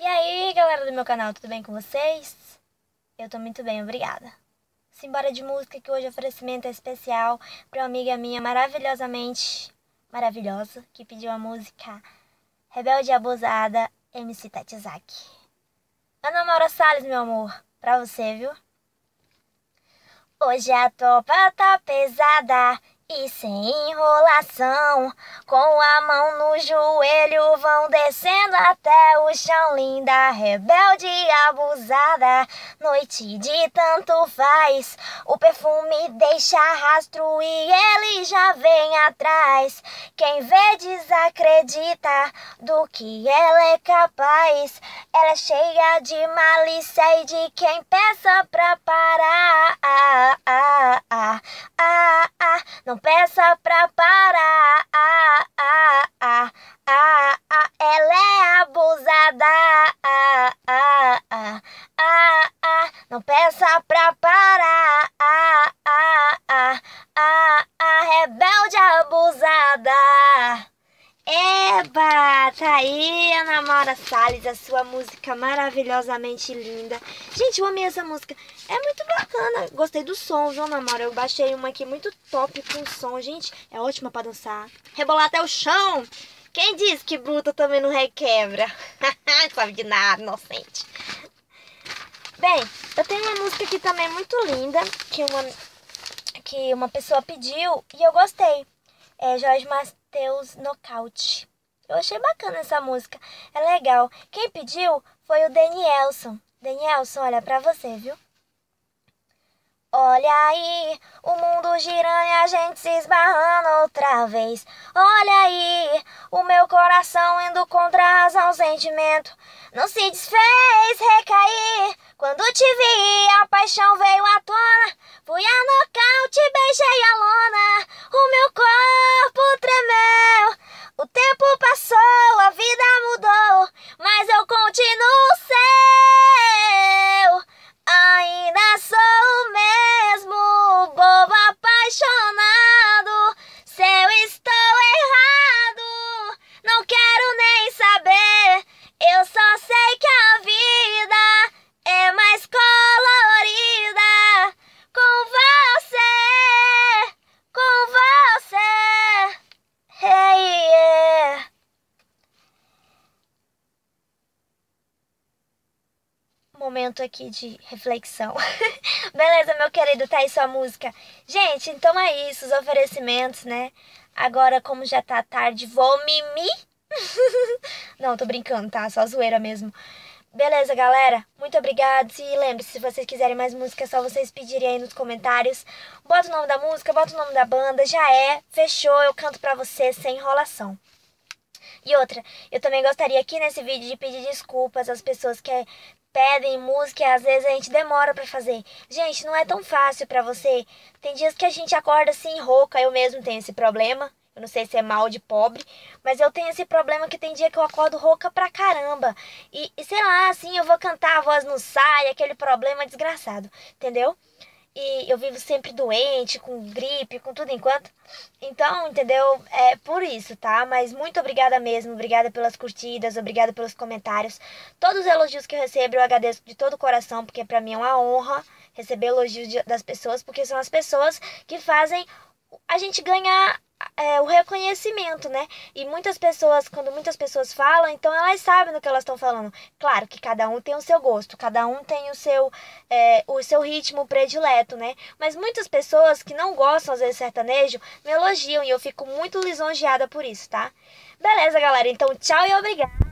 E aí, galera do meu canal, tudo bem com vocês? Eu tô muito bem, obrigada. Simbora de música que hoje o oferecimento é especial para uma amiga minha maravilhosamente maravilhosa que pediu a música Rebelde Abusada, MC Tatizaki. Ana Maura Salles, meu amor, pra você, viu? Hoje a topa tá pesada e sem enrolação, com a mão no joelho vão descendo até o chão, linda, rebelde abusada, noite de tanto faz, o perfume deixa rastro e ele já vem atrás. Quem vê desacredita do que ela é capaz, ela é cheia de malícia e de quem peça pra parar. Ah, ah, ah, ah, ah. Não peça pra parar. Ah, ah, ah, ah, ah, ela é abusada. Ah, ah, ah, ah, ah, não peça pra parar. Ah, ah, ah, ah, ah, rebelde abusada. Eba! Tá aí, Ana Maura Salles, a sua música maravilhosamente linda. Gente, eu amei essa música. É muito bacana. Gostei do som, viu, Ana Maura? Eu baixei uma aqui muito top com som. Gente, é ótima pra dançar. Rebolar até o chão. Quem disse que bruta também não requebra? sabe de nada, inocente. Bem, eu tenho uma música aqui também muito linda, que uma, que uma pessoa pediu e eu gostei. É Jorge Mateus Nocaute. Eu achei bacana essa música, é legal. Quem pediu foi o Danielson. Danielson, olha pra você, viu? Olha aí, o mundo girando e a gente se esbarrando outra vez. Olha aí, o meu coração indo contra a razão, sentimento. Não se desfez recair. Quando te vi, a paixão veio à tona. Fui a nocaute, Momento aqui de reflexão. Beleza, meu querido, tá aí sua música. Gente, então é isso, os oferecimentos, né? Agora, como já tá tarde, vou mimir. Não, tô brincando, tá? Só zoeira mesmo. Beleza, galera? Muito obrigada. E lembre-se, se vocês quiserem mais música, é só vocês pedirem aí nos comentários. Bota o nome da música, bota o nome da banda. Já é, fechou. Eu canto pra vocês sem enrolação. E outra, eu também gostaria aqui nesse vídeo de pedir desculpas às pessoas que pedem música e às vezes a gente demora para fazer. Gente, não é tão fácil para você. Tem dias que a gente acorda assim rouca, eu mesmo tenho esse problema. Eu não sei se é mal de pobre, mas eu tenho esse problema que tem dia que eu acordo rouca pra caramba. E, e sei lá, assim, eu vou cantar, a voz não sai, aquele problema desgraçado, entendeu? E eu vivo sempre doente, com gripe, com tudo enquanto. Então, entendeu? É por isso, tá? Mas muito obrigada mesmo. Obrigada pelas curtidas, obrigada pelos comentários. Todos os elogios que eu recebo, eu agradeço de todo o coração, porque para mim é uma honra receber elogios de, das pessoas, porque são as pessoas que fazem a gente ganhar é, o reconhecimento, né? E muitas pessoas, quando muitas pessoas falam, então elas sabem do que elas estão falando. Claro que cada um tem o seu gosto, cada um tem o seu, é, o seu ritmo predileto, né? Mas muitas pessoas que não gostam, às vezes, sertanejo, me elogiam e eu fico muito lisonjeada por isso, tá? Beleza, galera? Então, tchau e obrigada!